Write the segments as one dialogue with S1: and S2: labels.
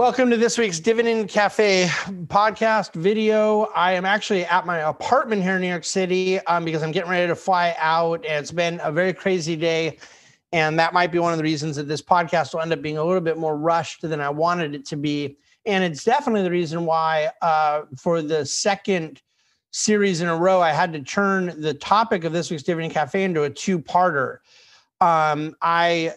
S1: Welcome to this week's Dividend Cafe podcast video. I am actually at my apartment here in New York City um, because I'm getting ready to fly out, and it's been a very crazy day. And that might be one of the reasons that this podcast will end up being a little bit more rushed than I wanted it to be. And it's definitely the reason why, uh, for the second series in a row, I had to turn the topic of this week's Dividend Cafe into a two parter. Um, I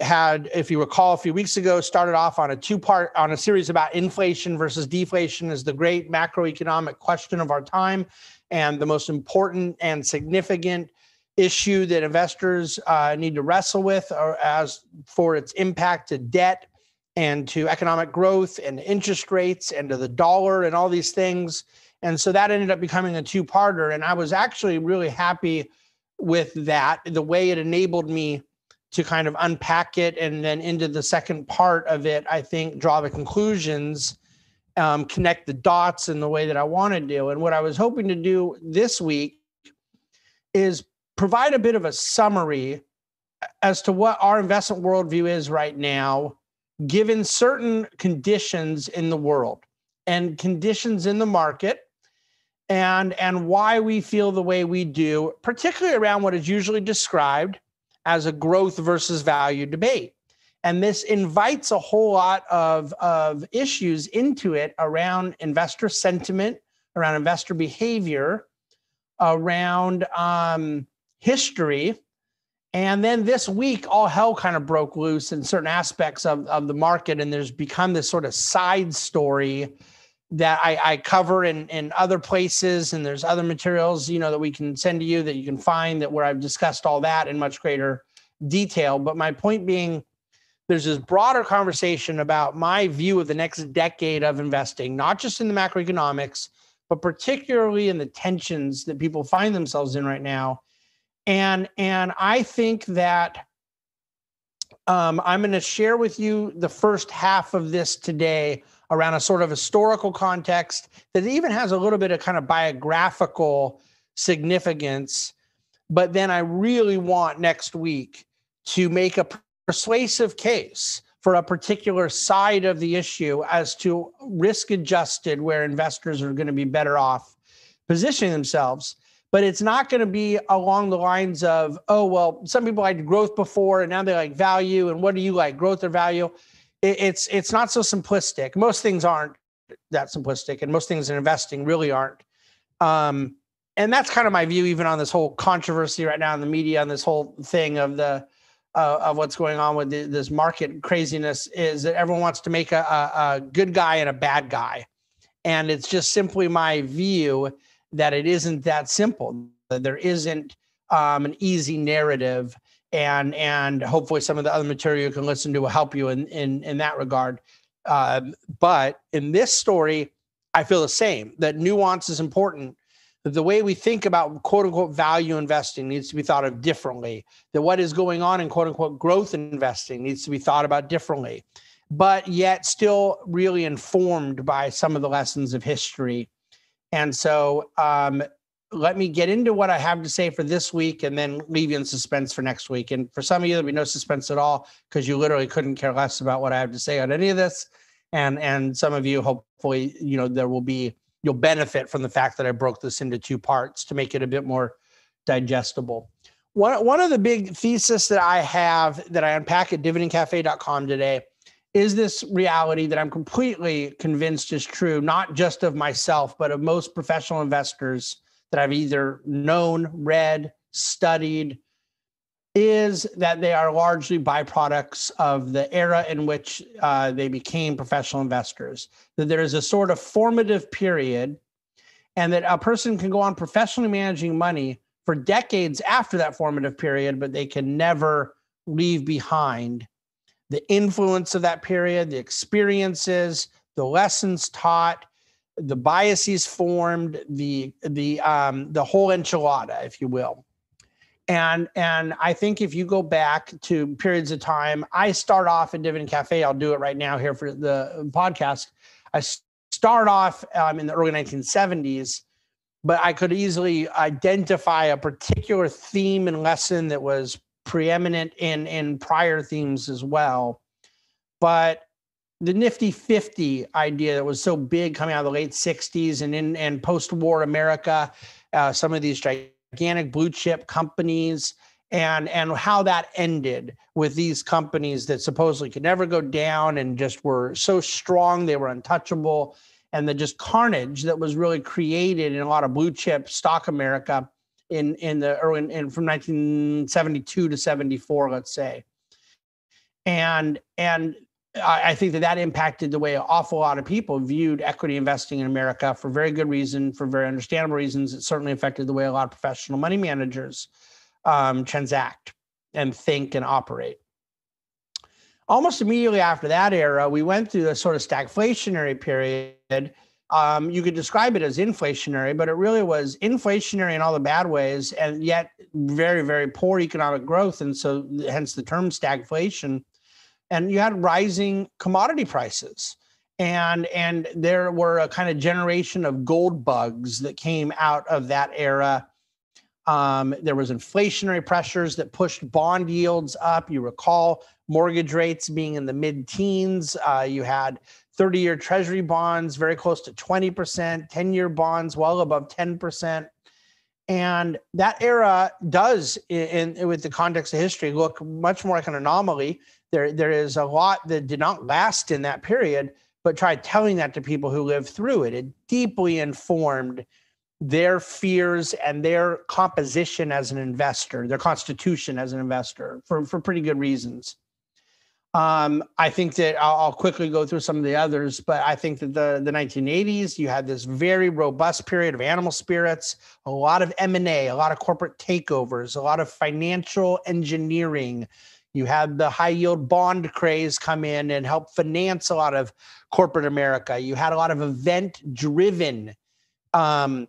S1: had, if you recall, a few weeks ago, started off on a two part on a series about inflation versus deflation as the great macroeconomic question of our time and the most important and significant issue that investors uh, need to wrestle with or as for its impact to debt and to economic growth and interest rates and to the dollar and all these things. And so that ended up becoming a two parter. And I was actually really happy with that, the way it enabled me to kind of unpack it and then into the second part of it, I think draw the conclusions, um, connect the dots in the way that I want to do. And what I was hoping to do this week is provide a bit of a summary as to what our investment worldview is right now, given certain conditions in the world and conditions in the market and and why we feel the way we do particularly around what is usually described as a growth versus value debate. And this invites a whole lot of, of issues into it around investor sentiment, around investor behavior, around um, history. And then this week, all hell kind of broke loose in certain aspects of, of the market. And there's become this sort of side story that I, I cover in, in other places and there's other materials you know that we can send to you that you can find that where i've discussed all that in much greater detail. But my point being there's this broader conversation about my view of the next decade of investing not just in the macroeconomics but particularly in the tensions that people find themselves in right now. And and i think that um, i'm going to share with you the first half of this today around a sort of historical context that even has a little bit of kind of biographical significance. But then I really want next week to make a persuasive case for a particular side of the issue as to risk adjusted where investors are going to be better off positioning themselves but it's not going to be along the lines of oh well some people liked growth before and now they like value and what do you like growth or value it, it's it's not so simplistic. Most things aren't that simplistic, and most things in investing really aren't. Um, and that's kind of my view, even on this whole controversy right now in the media, on this whole thing of the uh, of what's going on with the, this market craziness, is that everyone wants to make a, a, a good guy and a bad guy, and it's just simply my view that it isn't that simple. That there isn't um, an easy narrative and and hopefully some of the other material you can listen to will help you in in in that regard. Um, but in this story, I feel the same. That nuance is important. That the way we think about quote unquote value investing needs to be thought of differently. That what is going on in quote unquote growth investing needs to be thought about differently, but yet still really informed by some of the lessons of history. And so um, let me get into what I have to say for this week and then leave you in suspense for next week. And for some of you, there'll be no suspense at all because you literally couldn't care less about what I have to say on any of this. And and some of you, hopefully, you know, there will be you'll benefit from the fact that I broke this into two parts to make it a bit more digestible. One, one of the big thesis that I have that I unpack at dividendcafe.com today is this reality that I'm completely convinced is true, not just of myself, but of most professional investors that I've either known, read, studied, is that they are largely byproducts of the era in which uh, they became professional investors. That there is a sort of formative period, and that a person can go on professionally managing money for decades after that formative period, but they can never leave behind the influence of that period, the experiences, the lessons taught, the biases formed, the the um, the whole enchilada, if you will. And and I think if you go back to periods of time, I start off in Dividend Cafe. I'll do it right now here for the podcast. I start off um, in the early 1970s, but I could easily identify a particular theme and lesson that was preeminent in in prior themes as well. But the nifty 50 idea that was so big coming out of the late 60s and in and post-war america uh, some of these gigantic blue chip companies and and how that ended with these companies that supposedly could never go down and just were so strong they were untouchable and the just carnage that was really created in a lot of blue chip stock america in in the early in, from 1972 to 74 let's say. And and I, think that that impacted the way an awful lot of people viewed equity investing in America for very good reason, for very understandable reasons. It certainly affected the way a lot of professional money managers um, transact and think and operate. Almost immediately after that era, we went through a sort of stagflationary period. Um, you could describe it as inflationary, but it really was inflationary in all the bad ways, and yet very, very poor economic growth. And so, hence the term stagflation and you had rising commodity prices. And and there were a kind of generation of gold bugs that came out of that era. Um, there was inflationary pressures that pushed bond yields up. You recall mortgage rates being in the mid-teens. Uh, you had 30-year treasury bonds very close to 20% 10-year bonds well above 10% and that era does in, in with the context of history look much more like an anomaly. There there is a lot that did not last in that period but try telling that to people who lived through it. It deeply informed their fears and their composition as an investor their constitution as an investor for, for pretty good reasons um, I think that I'll, I'll, quickly go through some of the others, but I think that the, the 1980s, you had this very robust period of animal spirits, a lot of M&A, a lot of corporate takeovers, a lot of financial engineering, you had the high yield bond craze come in and help finance a lot of corporate America. You had a lot of event driven um,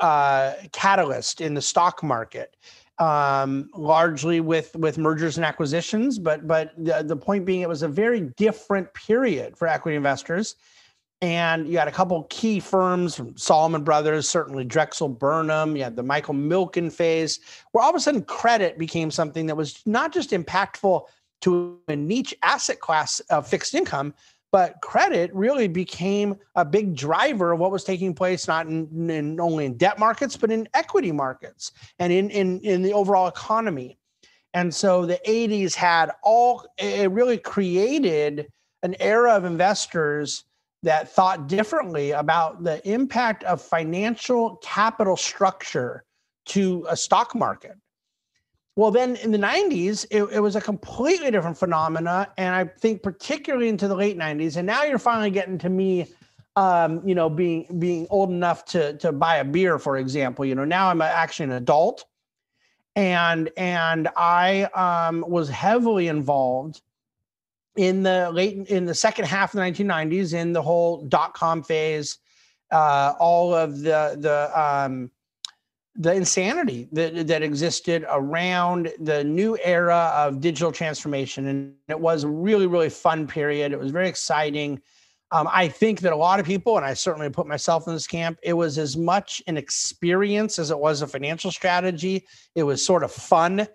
S1: uh, catalyst in the stock market, um, largely with with mergers and acquisitions. But but the, the point being, it was a very different period for equity investors and you had a couple key firms from Salomon Brothers, certainly Drexel Burnham. You had the Michael Milken phase, where all of a sudden credit became something that was not just impactful to a niche asset class of fixed income, but credit really became a big driver of what was taking place, not in, in only in debt markets, but in equity markets and in, in, in the overall economy. And so the 80s had all, it really created an era of investors that thought differently about the impact of financial capital structure to a stock market. Well, then in the 90s, it, it, was a completely different phenomena. And I think particularly into the late 90s. And now you're finally getting to me, um, you know, being being old enough to, to buy a beer, for example. You know, now I'm actually an adult. And and I um, was heavily involved in the late in the second half of the 1990s in the whole dot com phase uh, all of the the um, the insanity that, that existed around the new era of digital transformation. And it was a really really fun period. It was very exciting. Um, i think that a lot of people and i certainly put myself in this camp it was as much an experience as it was a financial strategy. It was sort of fun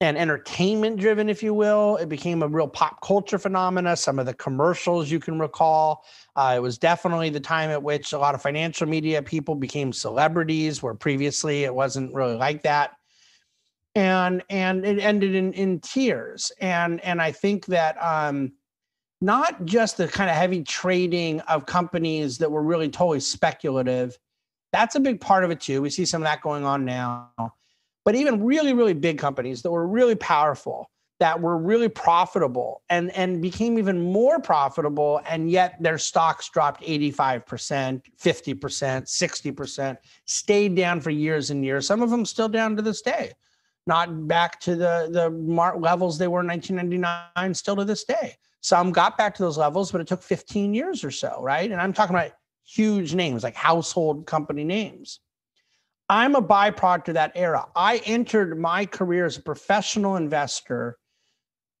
S1: and entertainment driven, if you will. It became a real pop culture phenomena. Some of the commercials you can recall. Uh, it was definitely the time at which a lot of financial media people became celebrities, where previously it wasn't really like that. And and it ended in in tears. And and I think that um, not just the kind of heavy trading of companies that were really totally speculative. That's a big part of it too. We see some of that going on now but even really, really big companies that were really powerful, that were really profitable and, and became even more profitable, and yet their stocks dropped 85%, 50%, 60%, stayed down for years and years. Some of them still down to this day, not back to the, the levels they were in 1999, still to this day. Some got back to those levels, but it took 15 years or so, right? And I'm talking about huge names like household company names. I'm a byproduct of that era. I entered my career as a professional investor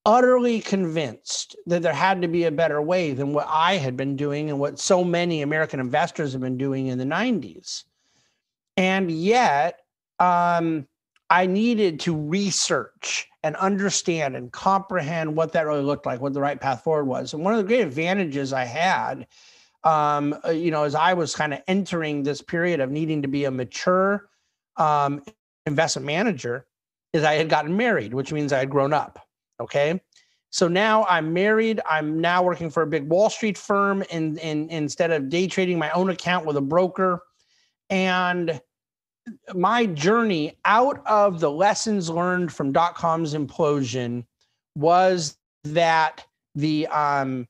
S1: utterly convinced that there had to be a better way than what I had been doing and what so many American investors have been doing in the 90s. And yet, um, I needed to research and understand and comprehend what that really looked like, what the right path forward was. And one of the great advantages I had, um, uh, you know, as I was kind of entering this period of needing to be a mature um, investment manager, is I had gotten married, which means I had grown up. Okay. So now I'm married. I'm now working for a big Wall Street firm and, and instead of day trading my own account with a broker. And my journey out of the lessons learned from dot com's implosion was that the um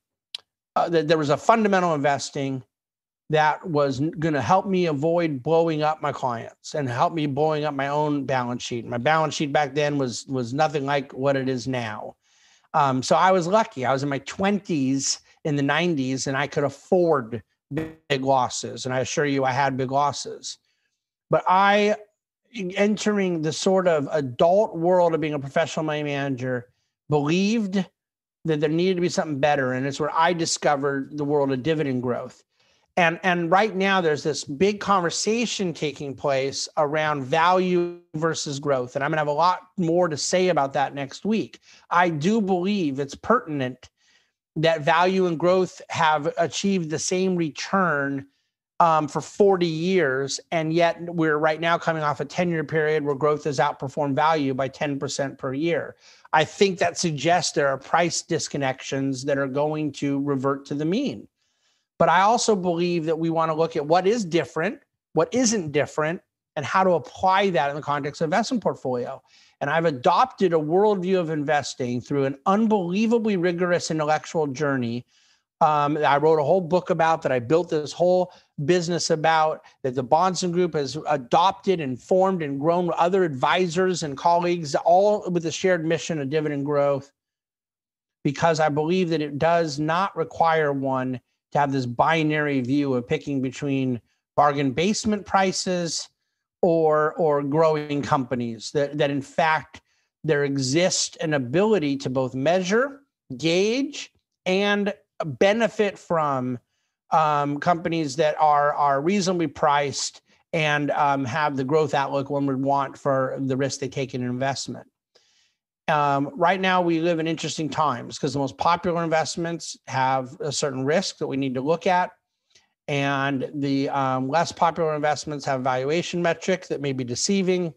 S1: uh, that there was a fundamental investing that was going to help me avoid blowing up my clients and help me blowing up my own balance sheet. My balance sheet back then was was nothing like what it is now. Um, so I was lucky. I was in my 20s in the 90s and I could afford big losses. And I assure you, I had big losses. But I, entering the sort of adult world of being a professional money manager, believed that there needed to be something better. And it's where I discovered the world of dividend growth. And, and right now, there's this big conversation taking place around value versus growth. And I'm going to have a lot more to say about that next week. I do believe it's pertinent that value and growth have achieved the same return um, for 40 years. And yet we're right now coming off a 10 year period where growth has outperformed value by 10% per year. I think that suggests there are price disconnections that are going to revert to the mean. But I also believe that we want to look at what is different, what isn't different, and how to apply that in the context of investment portfolio. And I've adopted a worldview of investing through an unbelievably rigorous intellectual journey um, I wrote a whole book about that. I built this whole business about that the Bahnsen Group has adopted and formed and grown with other advisors and colleagues, all with the shared mission of dividend growth. Because I believe that it does not require one to have this binary view of picking between bargain basement prices or or growing companies. That that in fact there exists an ability to both measure, gauge, and benefit from um, companies that are are reasonably priced and um, have the growth outlook one would want for the risk they take in an investment. Um, right now, we live in interesting times because the most popular investments have a certain risk that we need to look at, and the um, less popular investments have valuation metrics that may be deceiving.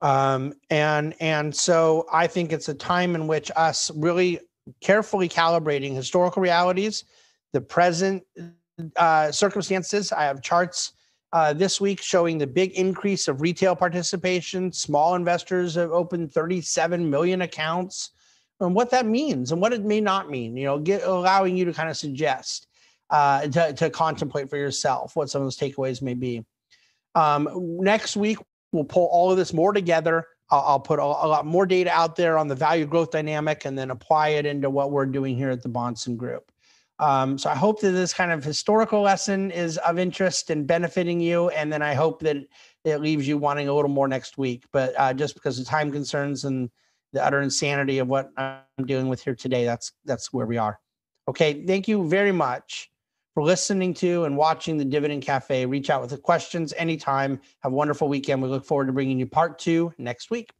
S1: Um, and and so I think it's a time in which us really carefully calibrating historical realities, the present uh, circumstances. I have charts uh, this week showing the big increase of retail participation. Small investors have opened 37 million accounts, and what that means and what it may not mean. You know, get, allowing you to kind of suggest, uh, to, to contemplate for yourself what some of those takeaways may be. Um, next week, we'll pull all of this more together I'll, I'll put a, a, lot more data out there on the value growth dynamic and then apply it into what we're doing here at the Bahnsen Group. Um, so I hope that this kind of historical lesson is of interest and benefiting you. And then I hope that it leaves you wanting a little more next week. But uh, just because of time concerns and the utter insanity of what I'm dealing with here today, that's that's where we are. Okay, thank you very much for listening to and watching the Dividend Cafe. Reach out with the questions anytime. Have a wonderful weekend. We look forward to bringing you part two next week.